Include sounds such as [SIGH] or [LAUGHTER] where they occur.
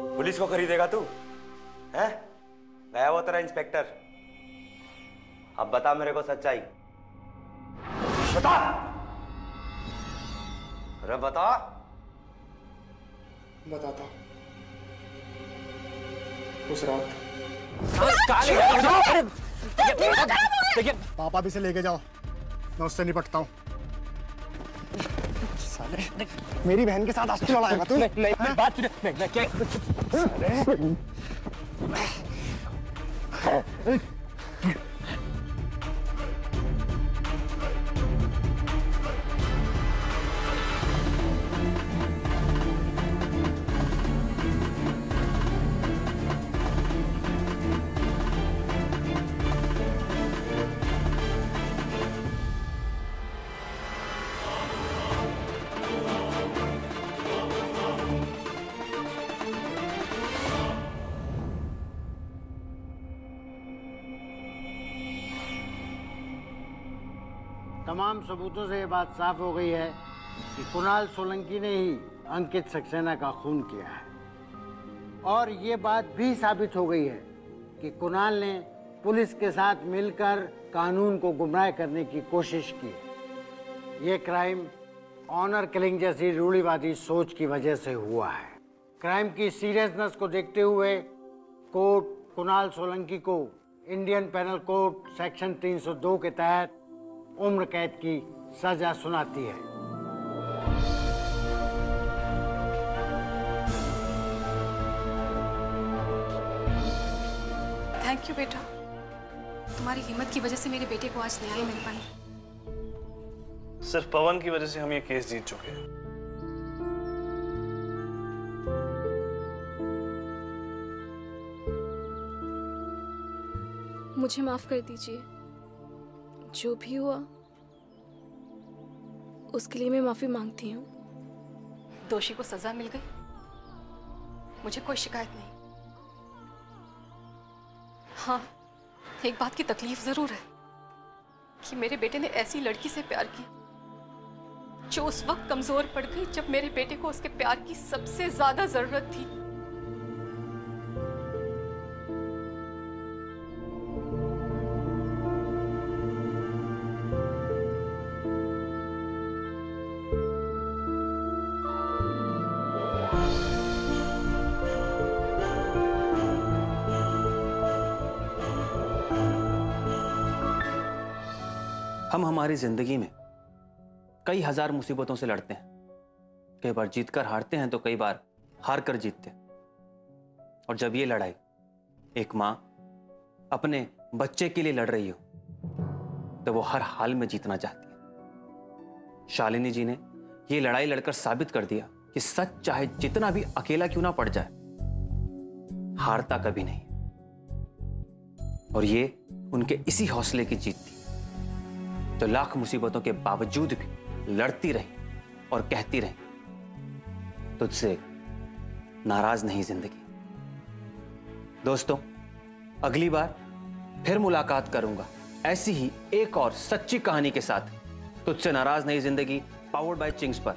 Police को खरीदेगा तू? है? गया वो तेरा इंस्पेक्टर। अब बता मेरे को सच्चाई। बता! अरे बता! बताता उस रात। देखिए पापा भी से लेके जाओ। मैं उससे निपटता हूँ। साले। मेरी बहन के साथ हॉस्पिटल आएगा तू नहीं नहीं बात सुन नहीं नहीं क्या [LAUGHS] तमाम सबूतों से ये बात साफ़ हो गई है कि कुणाल सोलंकी ने ही अंकित सक्सेना का खून किया है। और ये बात भी साबित हो गई है कि कुणाल ने पुलिस के साथ मिलकर कानून को गुमराह करने की कोशिश की ये क्राइम ऑनर किलिंग जैसी रूढ़ीवादी सोच की वजह से हुआ है। क्राइम की सीरियसनेस को देखते हुए कोर्ट कुणाल सोलंकी को इंडियन पेनल कोड सेक्शन 302 के तहत उम्र कैद की सजा सुनाती है। थैंक यू बेटा। तुम्हारी हिम्मत की वजह से मेरे बेटे को आज न्याय मिल पाई सिर्फ़ पवन की वजह से हम ये केस जीत चुके हैं। मुझे माफ़ कर दीजिए। जो भी हुआ, उसके लिए मैं माफ़ी मांगती हूँ। दोषी को सजा मिल गई? मुझे कोई शिकायत नहीं। हाँ एक बात की तकलीफ़ ज़रूर है कि मेरे बेटे ने ऐसी लड़की से प्यार किया, जो उस वक्त कमज़ोर पड़ गई जब मेरे बेटे को उसके प्यार की सबसे ज़्यादा ज़रूरत थी। हम हमारी ज़िंदगी में कई हज़ार मुसीबतों से लड़ते हैं। कई बार जीतकर हारते हैं तो कई बार हार कर जीतते हैं। और जब ये लड़ाई एक माँ अपने बच्चे के लिए लड़ रही हो तो वो हर हाल में जीतना चाहती है। शालिनी जी ने ये लड़ाई लड़कर साबित कर दिया कि सच चाहे जितना भी अकेला क्यों ना पड़ जाए, हारता कभी नहीं। और ये उनके इसी हौसले की जीत थी। तो लाख मुसीबतों के बावजूद भी लड़ती रही और कहती रही, तुझसे नाराज़ नहीं ज़िंदगी। दोस्तों, अगली बार फिर मुलाकात करूँगा। ऐसी ही एक और सच्ची कहानी के साथ तुझसे नाराज़ नहीं ज़िंदगी पावर्ड बाय चिंग्स पर।